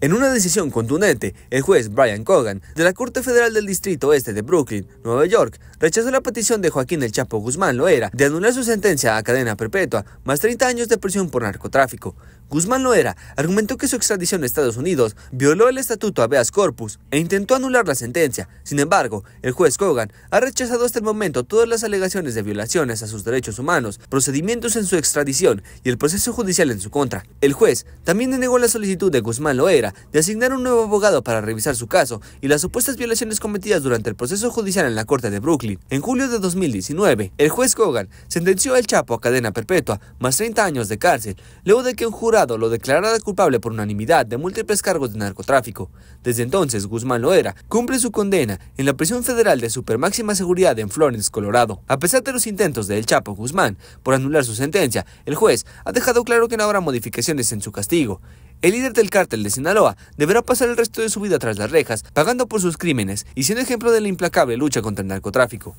En una decisión contundente, el juez Brian Cogan de la Corte Federal del Distrito Este de Brooklyn, Nueva York, rechazó la petición de Joaquín El Chapo Guzmán Loera de anular su sentencia a cadena perpetua más 30 años de prisión por narcotráfico. Guzmán Loera argumentó que su extradición a Estados Unidos violó el estatuto habeas corpus e intentó anular la sentencia. Sin embargo, el juez Cogan ha rechazado hasta el momento todas las alegaciones de violaciones a sus derechos humanos, procedimientos en su extradición y el proceso judicial en su contra. El juez también denegó la solicitud de Guzmán Loera de asignar un nuevo abogado para revisar su caso y las supuestas violaciones cometidas durante el proceso judicial en la Corte de Brooklyn. En julio de 2019, el juez Cogan sentenció al Chapo a cadena perpetua más 30 años de cárcel, luego de que un jurado lo declarara culpable por unanimidad de múltiples cargos de narcotráfico. Desde entonces, Guzmán Loera cumple su condena en la prisión federal de supermáxima seguridad en Florence, Colorado. A pesar de los intentos de El Chapo Guzmán por anular su sentencia, el juez ha dejado claro que no habrá modificaciones en su castigo. El líder del cártel de Sinaloa deberá pasar el resto de su vida tras las rejas, pagando por sus crímenes y siendo ejemplo de la implacable lucha contra el narcotráfico.